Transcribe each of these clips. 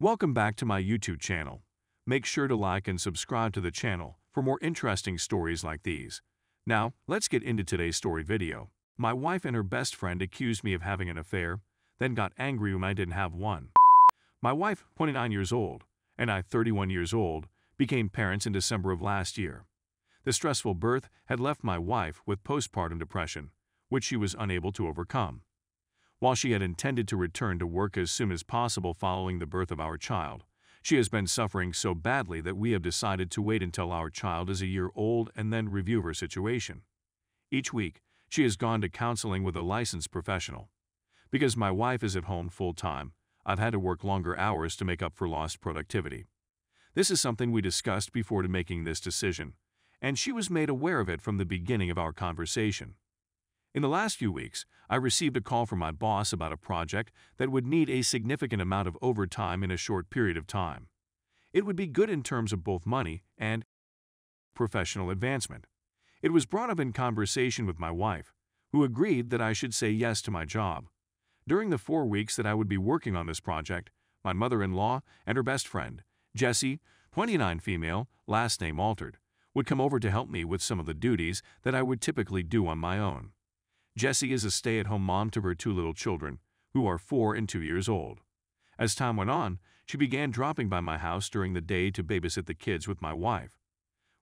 Welcome back to my YouTube channel. Make sure to like and subscribe to the channel for more interesting stories like these. Now, let's get into today's story video. My wife and her best friend accused me of having an affair, then got angry when I didn't have one. My wife, 29 years old, and I, 31 years old, became parents in December of last year. The stressful birth had left my wife with postpartum depression, which she was unable to overcome. While she had intended to return to work as soon as possible following the birth of our child, she has been suffering so badly that we have decided to wait until our child is a year old and then review her situation. Each week, she has gone to counseling with a licensed professional. Because my wife is at home full time, I've had to work longer hours to make up for lost productivity. This is something we discussed before making this decision, and she was made aware of it from the beginning of our conversation. In the last few weeks, I received a call from my boss about a project that would need a significant amount of overtime in a short period of time. It would be good in terms of both money and professional advancement. It was brought up in conversation with my wife, who agreed that I should say yes to my job. During the four weeks that I would be working on this project, my mother-in-law and her best friend, Jessie, 29 female, last name altered, would come over to help me with some of the duties that I would typically do on my own. Jessie is a stay-at-home mom to her two little children, who are four and two years old. As time went on, she began dropping by my house during the day to babysit the kids with my wife.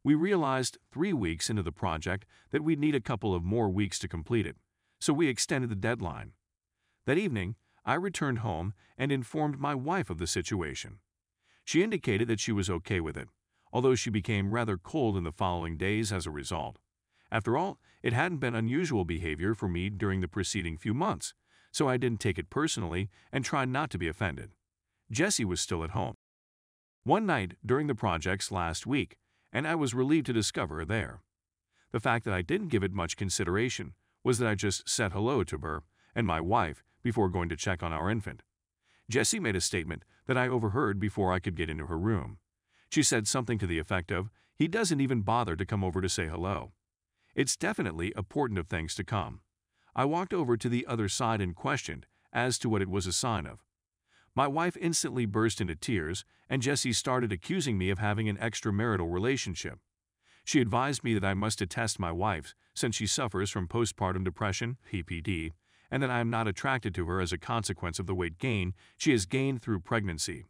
We realized three weeks into the project that we'd need a couple of more weeks to complete it, so we extended the deadline. That evening, I returned home and informed my wife of the situation. She indicated that she was okay with it, although she became rather cold in the following days as a result. After all, it hadn't been unusual behavior for me during the preceding few months, so I didn't take it personally and tried not to be offended. Jessie was still at home. One night during the project's last week, and I was relieved to discover her there. The fact that I didn't give it much consideration was that I just said hello to her and my wife before going to check on our infant. Jessie made a statement that I overheard before I could get into her room. She said something to the effect of, he doesn't even bother to come over to say hello. It's definitely a portent of things to come. I walked over to the other side and questioned as to what it was a sign of. My wife instantly burst into tears, and Jessie started accusing me of having an extramarital relationship. She advised me that I must attest my wife since she suffers from postpartum depression, PPD, and that I am not attracted to her as a consequence of the weight gain she has gained through pregnancy.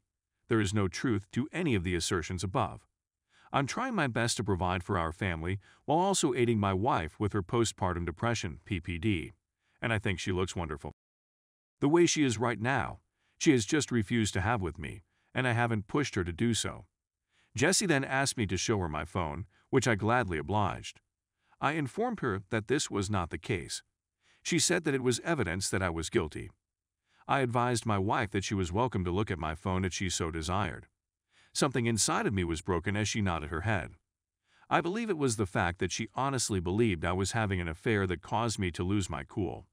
There is no truth to any of the assertions above. I'm trying my best to provide for our family while also aiding my wife with her postpartum depression, PPD, and I think she looks wonderful. The way she is right now, she has just refused to have with me, and I haven't pushed her to do so. Jessie then asked me to show her my phone, which I gladly obliged. I informed her that this was not the case. She said that it was evidence that I was guilty. I advised my wife that she was welcome to look at my phone if she so desired. Something inside of me was broken as she nodded her head. I believe it was the fact that she honestly believed I was having an affair that caused me to lose my cool.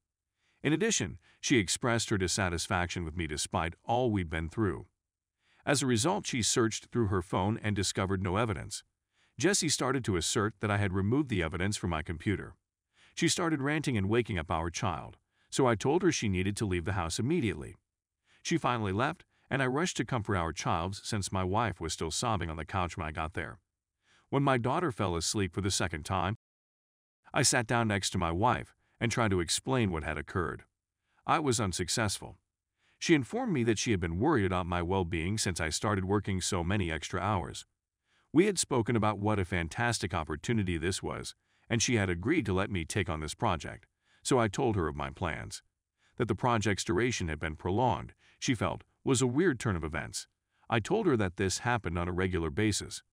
In addition, she expressed her dissatisfaction with me despite all we'd been through. As a result, she searched through her phone and discovered no evidence. Jessie started to assert that I had removed the evidence from my computer. She started ranting and waking up our child, so I told her she needed to leave the house immediately. She finally left, and I rushed to comfort our child since my wife was still sobbing on the couch when I got there. When my daughter fell asleep for the second time, I sat down next to my wife and tried to explain what had occurred. I was unsuccessful. She informed me that she had been worried about my well-being since I started working so many extra hours. We had spoken about what a fantastic opportunity this was, and she had agreed to let me take on this project, so I told her of my plans. That the project's duration had been prolonged, she felt, was a weird turn of events. I told her that this happened on a regular basis.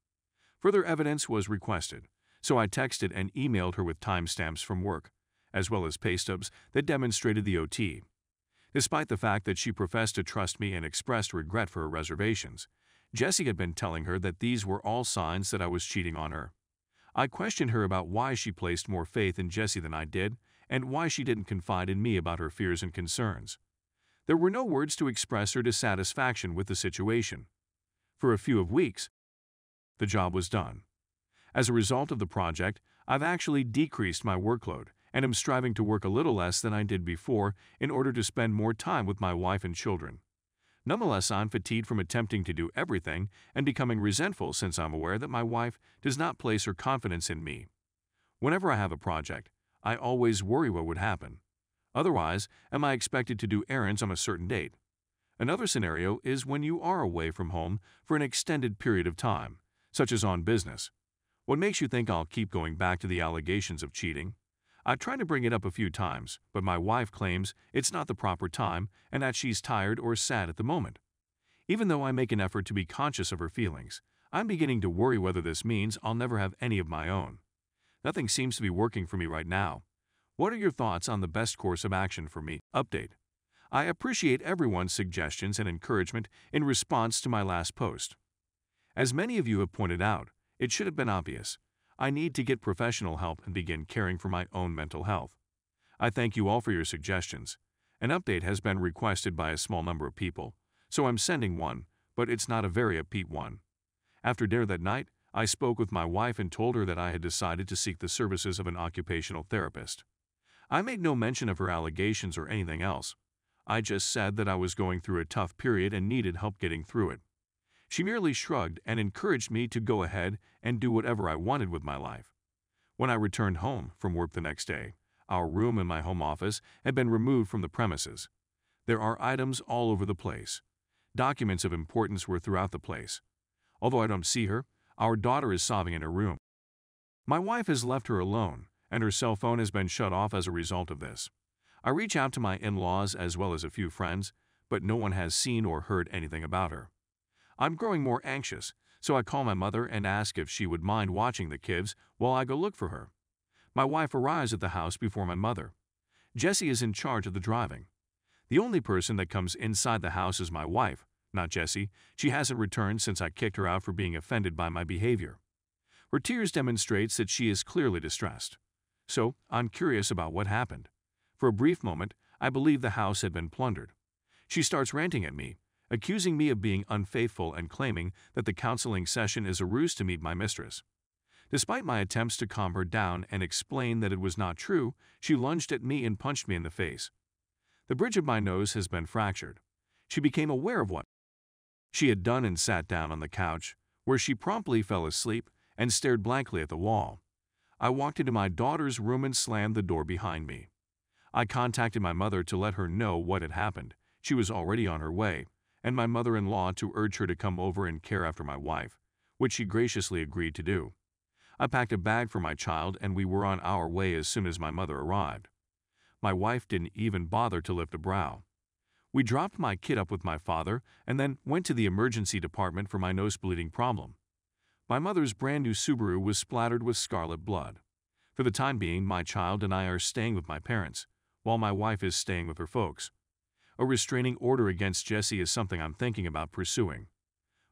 Further evidence was requested, so I texted and emailed her with timestamps from work, as well as pay stubs that demonstrated the OT. Despite the fact that she professed to trust me and expressed regret for her reservations, Jesse had been telling her that these were all signs that I was cheating on her. I questioned her about why she placed more faith in Jesse than I did and why she didn't confide in me about her fears and concerns. There were no words to express her dissatisfaction with the situation. For a few of weeks, the job was done. As a result of the project, I've actually decreased my workload and am striving to work a little less than I did before in order to spend more time with my wife and children. Nonetheless, I'm fatigued from attempting to do everything and becoming resentful since I'm aware that my wife does not place her confidence in me. Whenever I have a project, I always worry what would happen. Otherwise, am I expected to do errands on a certain date? Another scenario is when you are away from home for an extended period of time, such as on business. What makes you think I'll keep going back to the allegations of cheating? I tried to bring it up a few times, but my wife claims it's not the proper time and that she's tired or sad at the moment. Even though I make an effort to be conscious of her feelings, I'm beginning to worry whether this means I'll never have any of my own. Nothing seems to be working for me right now. What are your thoughts on the best course of action for me? Update. I appreciate everyone's suggestions and encouragement in response to my last post. As many of you have pointed out, it should have been obvious. I need to get professional help and begin caring for my own mental health. I thank you all for your suggestions. An update has been requested by a small number of people, so I'm sending one, but it's not a very upbeat one. After dinner that night, I spoke with my wife and told her that I had decided to seek the services of an occupational therapist. I made no mention of her allegations or anything else. I just said that I was going through a tough period and needed help getting through it. She merely shrugged and encouraged me to go ahead and do whatever I wanted with my life. When I returned home from work the next day, our room in my home office had been removed from the premises. There are items all over the place. Documents of importance were throughout the place. Although I don't see her, our daughter is sobbing in her room. My wife has left her alone, and her cell phone has been shut off as a result of this. I reach out to my in-laws as well as a few friends, but no one has seen or heard anything about her. I'm growing more anxious, so I call my mother and ask if she would mind watching the kids while I go look for her. My wife arrives at the house before my mother. Jesse is in charge of the driving. The only person that comes inside the house is my wife, not Jesse. She hasn't returned since I kicked her out for being offended by my behavior. Her tears demonstrates that she is clearly distressed. So, I'm curious about what happened. For a brief moment, I believe the house had been plundered. She starts ranting at me, accusing me of being unfaithful and claiming that the counseling session is a ruse to meet my mistress. Despite my attempts to calm her down and explain that it was not true, she lunged at me and punched me in the face. The bridge of my nose has been fractured. She became aware of what she had done and sat down on the couch, where she promptly fell asleep and stared blankly at the wall. I walked into my daughter's room and slammed the door behind me. I contacted my mother to let her know what had happened. She was already on her way, and my mother-in-law to urge her to come over and care after my wife, which she graciously agreed to do. I packed a bag for my child and we were on our way as soon as my mother arrived. My wife didn't even bother to lift a brow. We dropped my kid up with my father and then went to the emergency department for my nose bleeding problem. My mother's brand new Subaru was splattered with scarlet blood. For the time being, my child and I are staying with my parents, while my wife is staying with her folks. A restraining order against Jesse is something I'm thinking about pursuing.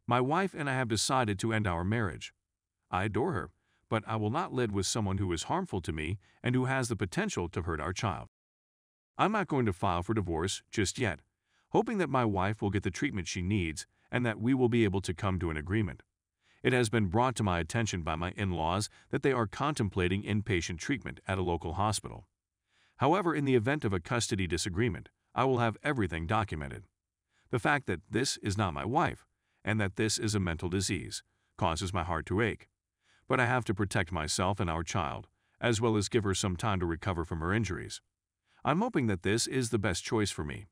My wife and I have decided to end our marriage. I adore her, but I will not live with someone who is harmful to me and who has the potential to hurt our child. I'm not going to file for divorce just yet, hoping that my wife will get the treatment she needs and that we will be able to come to an agreement. It has been brought to my attention by my in-laws that they are contemplating inpatient treatment at a local hospital. However, in the event of a custody disagreement, I will have everything documented. The fact that this is not my wife and that this is a mental disease causes my heart to ache. But I have to protect myself and our child, as well as give her some time to recover from her injuries. I'm hoping that this is the best choice for me.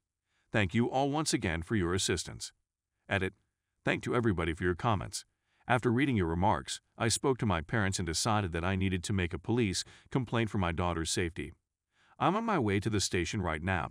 Thank you all once again for your assistance. Edit. Thank to everybody for your comments. After reading your remarks, I spoke to my parents and decided that I needed to make a police complaint for my daughter's safety. I'm on my way to the station right now.